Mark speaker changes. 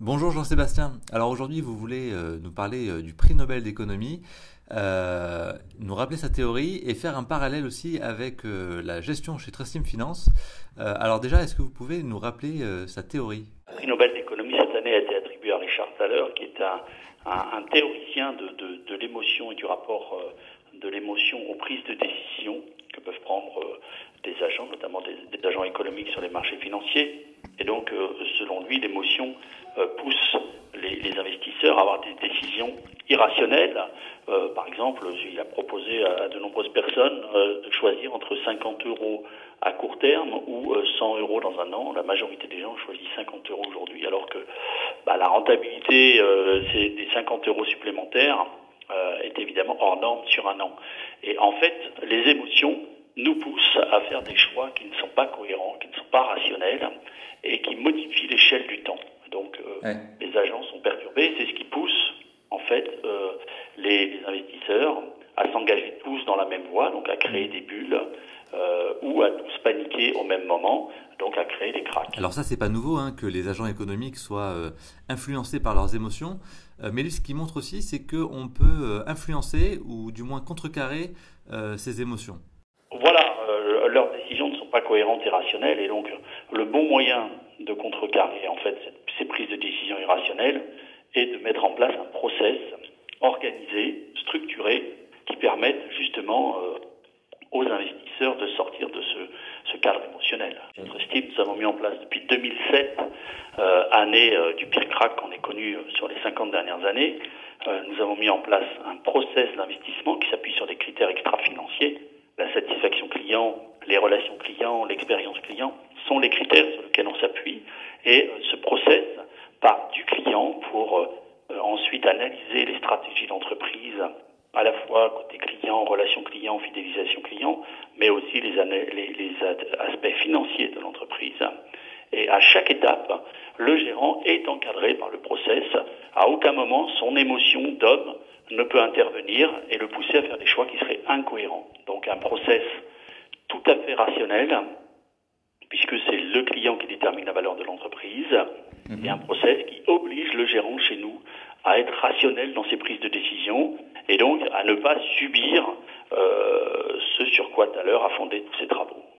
Speaker 1: Bonjour Jean-Sébastien. Alors aujourd'hui, vous voulez euh, nous parler euh, du prix Nobel d'économie, euh, nous rappeler sa théorie et faire un parallèle aussi avec la gestion chez Trustim Finance. alors déjà, est-ce que vous pouvez nous rappeler sa théorie?
Speaker 2: Le prix Nobel d'économie cette année a été attribué à Richard Thaler, qui est un, théoricien de, l'émotion et du rapport de l'émotion aux prises de décision que peuvent prendre des agents, notamment des agents économiques sur les marchés financiers. Et donc, selon lui, l'émotion euh, pousse les, investisseurs à avoir des décisions irrationnelles. Euh, par exemple, il a proposé à, de nombreuses personnes euh, de choisir entre 50 euros à court terme ou 100 euros dans un an. La majorité des gens choisissent 50 euros aujourd'hui, alors que bah, la rentabilité des 50 euros supplémentaires est évidemment hors norme sur un an. Et en fait, les émotions nous poussent à faire des choix qui ne sont pas cohérents, qui ne sont pas rationnels et qui modifient l'échelle du temps. Donc euh, les agents sont perturbés, c'est ce qui pousse en fait euh, les, investisseurs à s'engager tous dans la même voie, donc à créer des bulles euh, ou à tous paniquer au même moment, donc à créer des cracks.
Speaker 1: Alors ça c'est pas nouveau hein, que les agents économiques soient influencés par leurs émotions, mais ce qui montre aussi c'est qu'on peut influencer ou du moins contrecarrer ces émotions.
Speaker 2: Décisions ne sont pas cohérentes et rationnelles et donc le bon moyen de contrecarrer en fait ces prises de décision irrationnelles et de mettre en place un process organisé, structuré, qui permette justement euh, aux investisseurs de sortir de ce, cadre émotionnel. Notre Steam, nous avons mis en place depuis 2007, euh, année euh, du pire crack qu'on ait connu sur les 50 dernières années, nous avons mis en place un process d'investissement qui s'appuie sur des critères extra-financiers, la satisfaction client, les relations clients, l'expérience client, sont les critères sur lesquels on s'appuie. Et euh, ce process part du client pour euh, ensuite analyser les stratégies d'entreprise, à la fois côté client, relation client, fidélisation client, mais aussi les, les aspects financiers de l'entreprise. Et à chaque étape, le gérant est encadré par le process. À aucun moment, son émotion d'homme ne peut intervenir et le pousser à faire des choix qui seraient incohérents. Donc un process tout à fait rationnel, puisque c'est le client qui détermine la valeur de l'entreprise, mhm. et un process qui oblige le gérant chez nous à être rationnel dans ses prises de décision et donc à ne pas subir euh, ce sur quoi tout à l'heure a fondé tous ses travaux.